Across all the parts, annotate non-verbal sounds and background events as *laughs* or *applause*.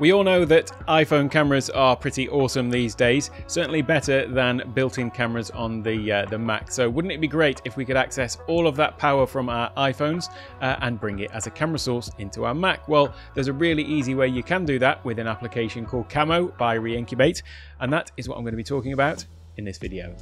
We all know that iPhone cameras are pretty awesome these days, certainly better than built-in cameras on the uh, the Mac. So wouldn't it be great if we could access all of that power from our iPhones uh, and bring it as a camera source into our Mac? Well, there's a really easy way you can do that with an application called Camo by Reincubate, and that is what I'm going to be talking about in this video.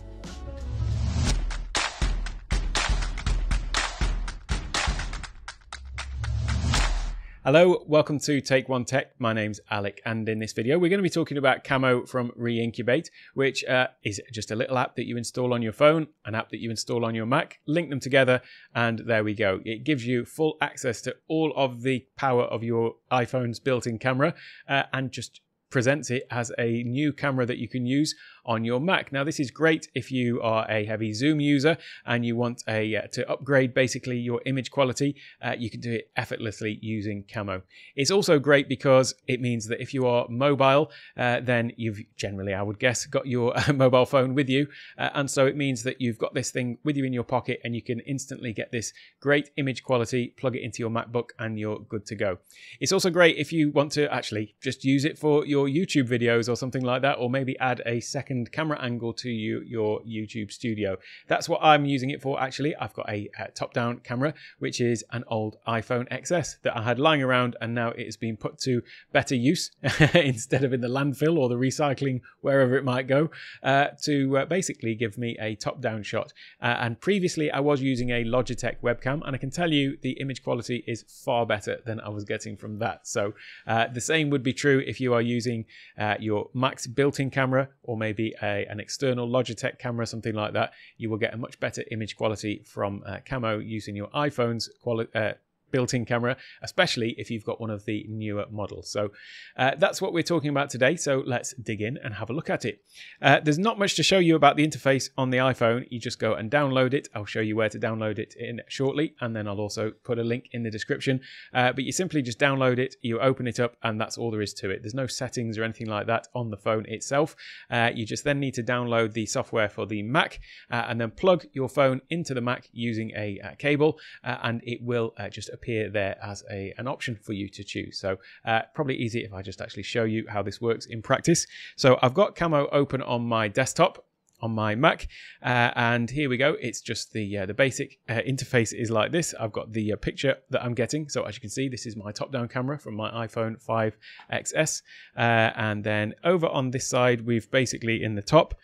Hello, welcome to Take One Tech. My name's Alec, and in this video, we're going to be talking about Camo from Reincubate, which uh, is just a little app that you install on your phone, an app that you install on your Mac, link them together, and there we go. It gives you full access to all of the power of your iPhone's built in camera uh, and just presents it as a new camera that you can use on your Mac. Now, this is great if you are a heavy zoom user and you want a uh, to upgrade basically your image quality. Uh, you can do it effortlessly using Camo. It's also great because it means that if you are mobile, uh, then you've generally, I would guess, got your *laughs* mobile phone with you, uh, and so it means that you've got this thing with you in your pocket and you can instantly get this great image quality, plug it into your MacBook, and you're good to go. It's also great if you want to actually just use it for your YouTube videos or something like that, or maybe add a second camera angle to you, your YouTube studio. That's what I'm using it for actually. I've got a, a top down camera, which is an old iPhone XS that I had lying around and now it has been put to better use *laughs* instead of in the landfill or the recycling, wherever it might go, uh, to uh, basically give me a top down shot. Uh, and previously I was using a Logitech webcam and I can tell you the image quality is far better than I was getting from that. So uh, the same would be true if you are using uh, your Mac's built-in camera or maybe a, an external Logitech camera, something like that, you will get a much better image quality from uh, Camo using your iPhone's quali- uh, built-in camera, especially if you've got one of the newer models. So uh, that's what we're talking about today. So let's dig in and have a look at it. Uh, there's not much to show you about the interface on the iPhone. You just go and download it. I'll show you where to download it in shortly, and then I'll also put a link in the description. Uh, but you simply just download it, you open it up, and that's all there is to it. There's no settings or anything like that on the phone itself. Uh, you just then need to download the software for the Mac, uh, and then plug your phone into the Mac using a uh, cable, and it will just appear there as a, an option for you to choose. So uh, probably easy if I just actually show you how this works in practice. So I've got Camo open on my desktop on my Mac. Uh, and here we go. It's just the uh, the basic uh, interface is like this. I've got the uh, picture that I'm getting. So as you can see, this is my top-down camera from my iPhone 5XS. Uh, and then over on this side, we've basically in the top,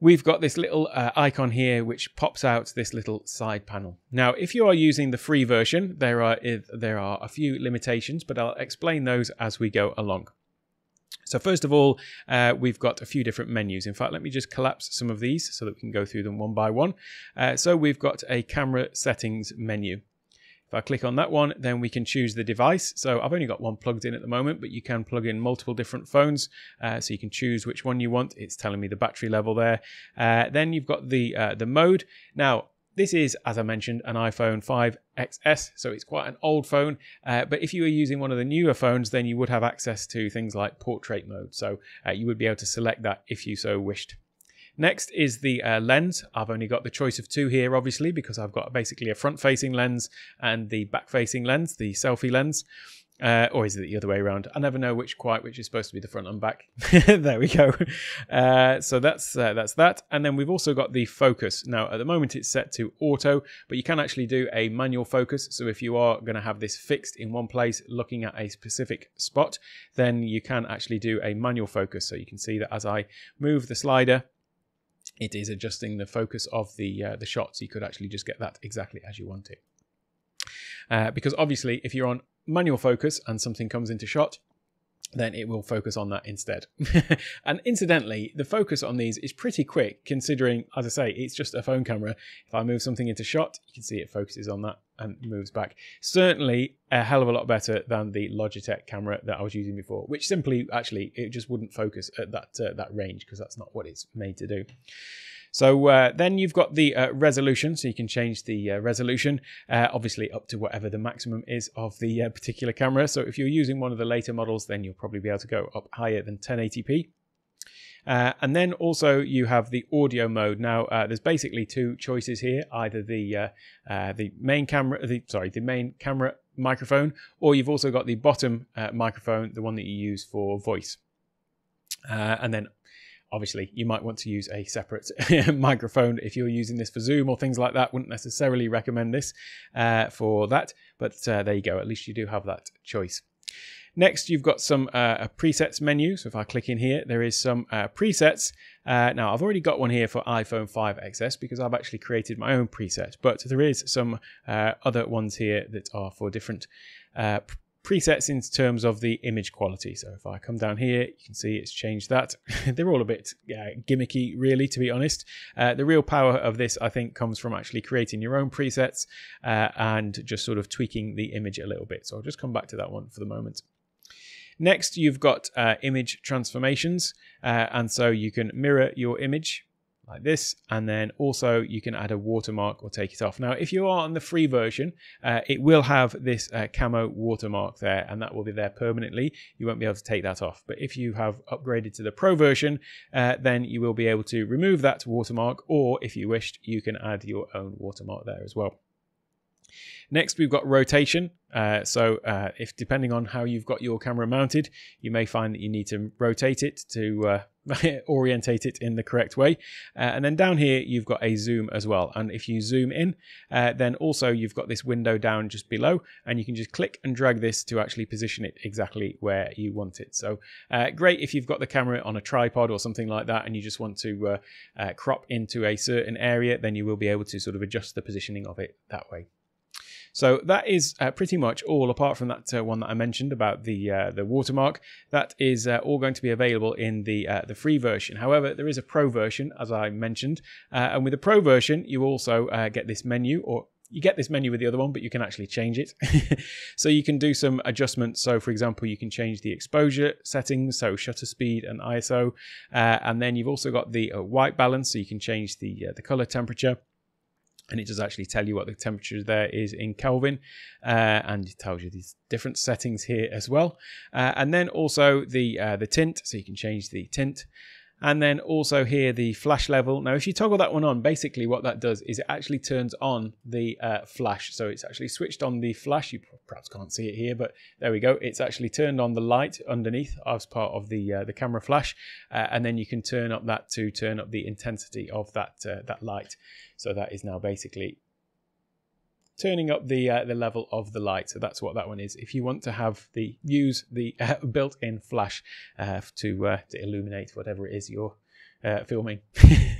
we've got this little uh, icon here which pops out this little side panel. Now, if you are using the free version, there are there are a few limitations, but I'll explain those as we go along. So first of all, uh, we've got a few different menus. In fact, let me just collapse some of these so that we can go through them one by one. Uh, so we've got a camera settings menu. If I click on that one, then we can choose the device. So I've only got one plugged in at the moment, but you can plug in multiple different phones. Uh, so you can choose which one you want. It's telling me the battery level there. Uh, then you've got the uh, the mode. Now, this is, as I mentioned, an iPhone 5 XS, so it's quite an old phone. Uh, but if you were using one of the newer phones, then you would have access to things like portrait mode. So uh, you would be able to select that if you so wished. Next is the uh, lens. I've only got the choice of two here, obviously, because I've got basically a front-facing lens and the back-facing lens, the selfie lens. Uh, or is it the other way around? I never know which quite which is supposed to be the front and back. *laughs* there we go. Uh, so that's uh, that's that. And then we've also got the focus. Now at the moment it's set to auto, but you can actually do a manual focus. So if you are going to have this fixed in one place, looking at a specific spot, then you can actually do a manual focus. So you can see that as I move the slider, it is adjusting the focus of the uh, the shot, so you could actually just get that exactly as you want it. Uh, because obviously, if you're on manual focus and something comes into shot, then it will focus on that instead. *laughs* and incidentally, the focus on these is pretty quick considering, as I say, it's just a phone camera. If I move something into shot, you can see it focuses on that and moves back. Certainly a hell of a lot better than the Logitech camera that I was using before, which simply actually it just wouldn't focus at that uh, that range because that's not what it's made to do. So uh, then you've got the uh, resolution, so you can change the uh, resolution, uh, obviously up to whatever the maximum is of the uh, particular camera. So if you're using one of the later models, then you'll probably be able to go up higher than 1080p. Uh, and then also you have the audio mode. Now uh, there's basically two choices here: either the uh, uh the main camera, the sorry, the main camera microphone, or you've also got the bottom microphone, the one that you use for voice. And then obviously you might want to use a separate *laughs* microphone if you're using this for Zoom or things like that. Wouldn't necessarily recommend this uh, for that, but uh, there you go. At least you do have that choice. Next, you've got some uh, presets menu. So if I click in here, there is some uh, presets. Uh, now, I've already got one here for iPhone 5XS because I've actually created my own preset, but there is some uh, other ones here that are for different uh, presets in terms of the image quality. So if I come down here, you can see it's changed that. *laughs* They're all a bit uh, gimmicky, really, to be honest. Uh, the real power of this, I think, comes from actually creating your own presets uh, and just sort of tweaking the image a little bit. So I'll just come back to that one for the moment. Next, you've got uh, image transformations. Uh, and so you can mirror your image like this and then also you can add a watermark or take it off. Now if you are on the free version uh, it will have this uh, camo watermark there and that will be there permanently. You won't be able to take that off. But if you have upgraded to the pro version uh, then you will be able to remove that watermark or if you wished you can add your own watermark there as well Next, we've got rotation. Uh, so uh, if depending on how you've got your camera mounted, you may find that you need to rotate it to uh, *laughs* orientate it in the correct way. Uh, and then down here, you've got a zoom as well. And if you zoom in, uh, then also you've got this window down just below, and you can just click and drag this to actually position it exactly where you want it. So uh, great if you've got the camera on a tripod or something like that, and you just want to crop into a certain area, then you will be able to sort of adjust the positioning of it that way. So that is uh, pretty much all, apart from that uh, one that I mentioned about the uh, the watermark. That is uh, all going to be available in the uh, the free version. However, there is a pro version, as I mentioned, uh, and with the pro version, you also get this menu, or you get this menu with the other one, but you can actually change it. *laughs* so you can do some adjustments. So, for example, you can change the exposure settings, so shutter speed and ISO, and then you've also got the white balance, so you can change the the color temperature and it does actually tell you what the temperature there is in Kelvin, uh, and it tells you these different settings here as well. Uh, and then also the uh, the tint, so you can change the tint. And then also here the flash level. Now, if you toggle that one on, basically what that does is it actually turns on the uh, flash. So it's actually switched on the flash. You perhaps can't see it here, but there we go. It's actually turned on the light underneath as part of the uh, the camera flash, uh, and then you can turn up that to turn up the intensity of that uh, that light. So that is now basically turning up the uh, the level of the light. So that's what that one is. If you want to have the use the uh, *laughs* built-in flash uh, to uh, to illuminate whatever it is you're uh, filming.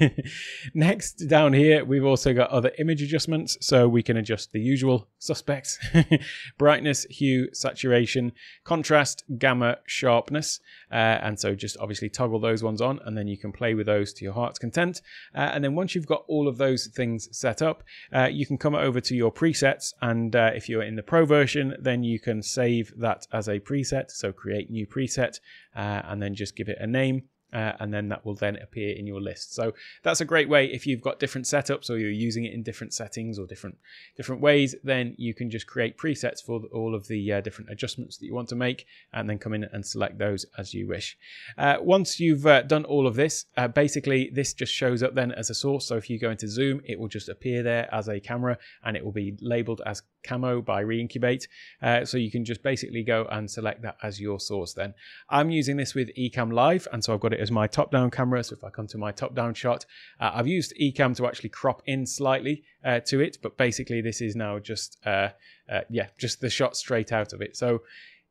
*laughs* Next, down here, we've also got other image adjustments. So we can adjust the usual suspects *laughs* brightness, hue, saturation, contrast, gamma, sharpness. Uh, and so just obviously toggle those ones on, and then you can play with those to your heart's content. Uh, and then once you've got all of those things set up, uh, you can come over to your presets. And uh, if you're in the pro version, then you can save that as a preset. So create new preset uh, and then just give it a name uh, and then that will then appear in your list. So that's a great way if you've got different setups or you're using it in different settings or different different ways. Then you can just create presets for all of the uh, different adjustments that you want to make, and then come in and select those as you wish. Uh, once you've uh, done all of this, uh, basically this just shows up then as a source. So if you go into Zoom, it will just appear there as a camera, and it will be labeled as camo by Reincubate. Uh, so you can just basically go and select that as your source. Then I'm using this with Ecamm Live, and so I've got it my top-down camera. So if I come to my top-down shot, uh, I've used Ecamm to actually crop in slightly uh, to it, but basically this is now just uh, uh, yeah, just the shot straight out of it. So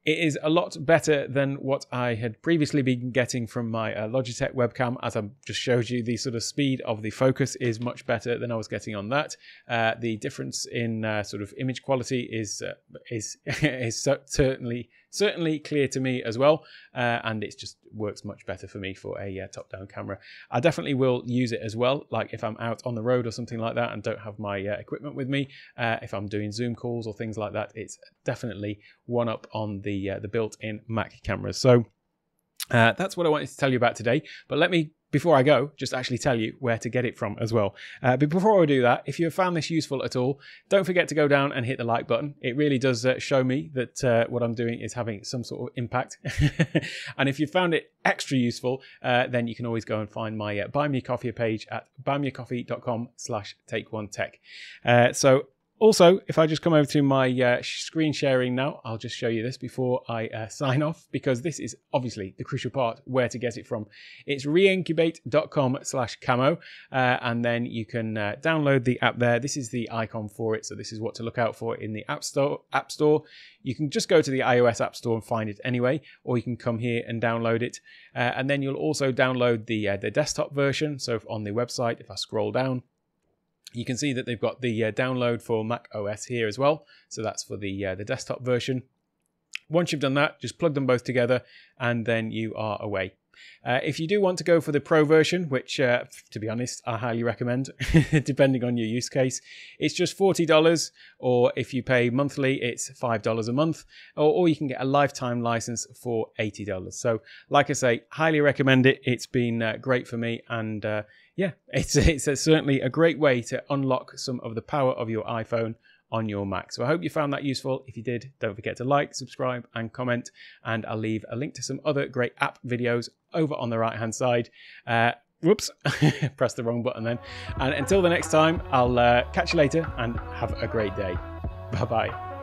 it is a lot better than what I had previously been getting from my uh, Logitech webcam. As I just showed you, the sort of speed of the focus is much better than I was getting on that. Uh, the difference in uh, sort of image quality is uh, is *laughs* is certainly certainly clear to me as well, uh, and it just works much better for me for a uh, top-down camera. I definitely will use it as well, like if I'm out on the road or something like that and don't have my uh, equipment with me. Uh, if I'm doing Zoom calls or things like that, it's definitely one up on the uh, the built-in Mac cameras. So. Uh, that's what I wanted to tell you about today. But let me before I go, just actually tell you where to get it from as well. Uh, but before I do that, if you have found this useful at all, don't forget to go down and hit the like button. It really does uh, show me that uh, what I'm doing is having some sort of impact. *laughs* and if you found it extra useful, uh, then you can always go and find my uh, Buy Me Coffee page at buymeacoffee.com slash take one tech. Uh, so Also, if I just come over to my uh, screen sharing now, I'll just show you this before I uh, sign off because this is obviously the crucial part where to get it from. It's reincubate.com slash camo uh, and then you can uh, download the app there. This is the icon for it, so this is what to look out for in the App Store. App Store. You can just go to the iOS App Store and find it anyway, or you can come here and download it. Uh, and then you'll also download the uh, the desktop version. So on the website, if I scroll down, you can see that they've got the uh, download for Mac OS here as well. So that's for the uh, the desktop version. Once you've done that, just plug them both together and then you are away. Uh, if you do want to go for the pro version, which uh, to be honest, I highly recommend, *laughs* depending on your use case, it's just $40, or if you pay monthly, it's $5 a month, or, or you can get a lifetime license for $80. So, like I say, highly recommend it. It's been uh, great for me, and uh, yeah, *laughs* it's, it's a, certainly a great way to unlock some of the power of your iPhone on your Mac. So I hope you found that useful. If you did, don't forget to like, subscribe, and comment. And I'll leave a link to some other great app videos over on the right hand side. Uh, whoops, *laughs* pressed the wrong button then. And until the next time, I'll uh, catch you later and have a great day. Bye bye.